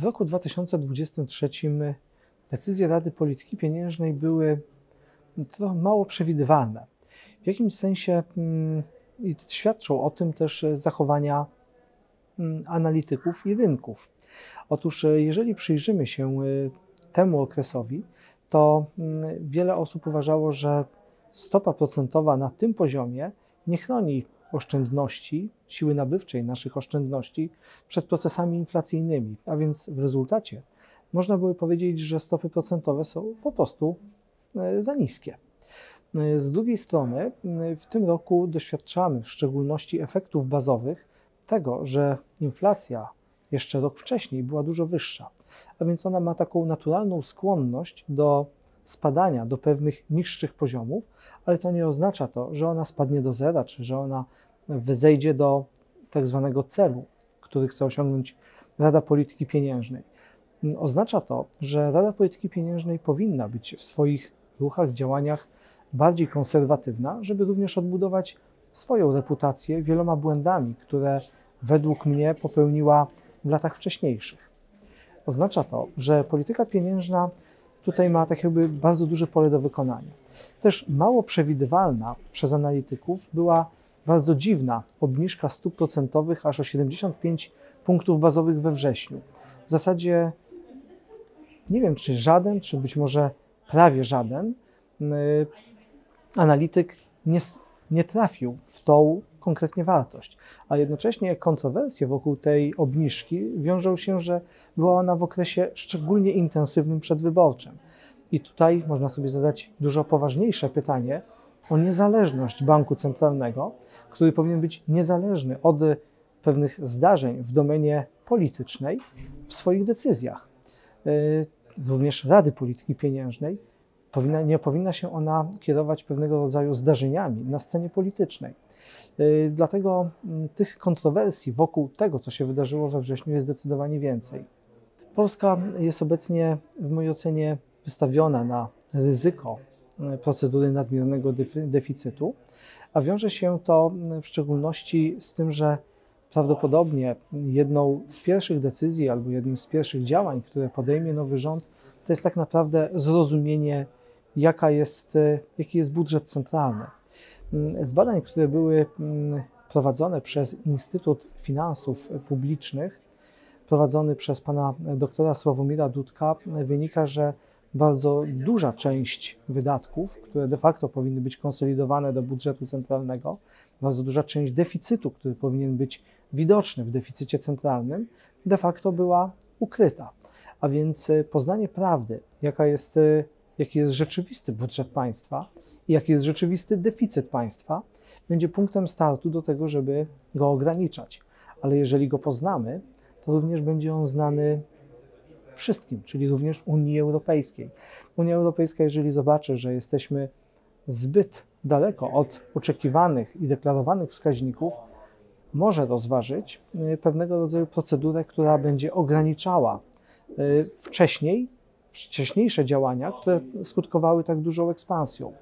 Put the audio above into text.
W roku 2023 decyzje Rady Polityki Pieniężnej były trochę mało przewidywalne. W jakimś sensie mm, i świadczą o tym też zachowania mm, analityków i rynków. Otóż, jeżeli przyjrzymy się e, temu okresowi, to mm, wiele osób uważało, że stopa procentowa na tym poziomie nie chroni oszczędności, siły nabywczej naszych oszczędności przed procesami inflacyjnymi, a więc w rezultacie można by powiedzieć, że stopy procentowe są po prostu e, za niskie. E, z drugiej strony, e, w tym roku doświadczamy w szczególności efektów bazowych tego, że inflacja jeszcze rok wcześniej była dużo wyższa, a więc ona ma taką naturalną skłonność do spadania do pewnych niższych poziomów, ale to nie oznacza to, że ona spadnie do zera, czy że ona zejdzie do tak zwanego celu, który chce osiągnąć Rada Polityki Pieniężnej. Oznacza to, że Rada Polityki Pieniężnej powinna być w swoich ruchach, działaniach bardziej konserwatywna, żeby również odbudować swoją reputację wieloma błędami, które według mnie popełniła w latach wcześniejszych. Oznacza to, że polityka pieniężna tutaj ma tak jakby bardzo duże pole do wykonania. Też mało przewidywalna przez analityków była bardzo dziwna obniżka stóp procentowych aż o 75 punktów bazowych we wrześniu. W zasadzie nie wiem, czy żaden, czy być może prawie żaden y, analityk nie, nie trafił w tą konkretnie wartość. A jednocześnie kontrowersje wokół tej obniżki wiążą się, że była ona w okresie szczególnie intensywnym przedwyborczym. I tutaj można sobie zadać dużo poważniejsze pytanie o niezależność banku centralnego, który powinien być niezależny od pewnych zdarzeń w domenie politycznej w swoich decyzjach. Y, również Rady Polityki Pieniężnej powinna, nie powinna się ona kierować pewnego rodzaju zdarzeniami na scenie politycznej. Y, dlatego mm, tych kontrowersji wokół tego, co się wydarzyło we wrześniu, jest zdecydowanie więcej. Polska jest obecnie, w mojej ocenie, wystawiona na ryzyko y, procedury nadmiernego deficytu, a wiąże się to y, w szczególności z tym, że prawdopodobnie jedną z pierwszych decyzji albo jednym z pierwszych działań, które podejmie nowy rząd, to jest tak naprawdę zrozumienie, jaka jest, jaki jest budżet centralny Mm, z badań, które były mm, prowadzone przez Instytut Finansów Publicznych, prowadzony przez pana doktora Sławomira Dudka, wynika, że bardzo duża część wydatków, które de facto powinny być konsolidowane do budżetu centralnego, bardzo duża część deficytu, który powinien być widoczny w deficycie centralnym, de facto była ukryta. A więc e, poznanie prawdy, jaka jest, e, jaki jest rzeczywisty budżet państwa, i jaki jest rzeczywisty deficyt państwa, będzie punktem startu do tego, żeby go ograniczać. Ale jeżeli go poznamy, to również będzie on znany wszystkim, czyli również Unii Europejskiej. Unia Europejska, jeżeli zobaczy, że jesteśmy zbyt daleko od oczekiwanych i deklarowanych wskaźników, może rozważyć y, pewnego rodzaju procedurę, która będzie ograniczała y, wcześniej, wcześniejsze działania, które skutkowały tak dużą ekspansją.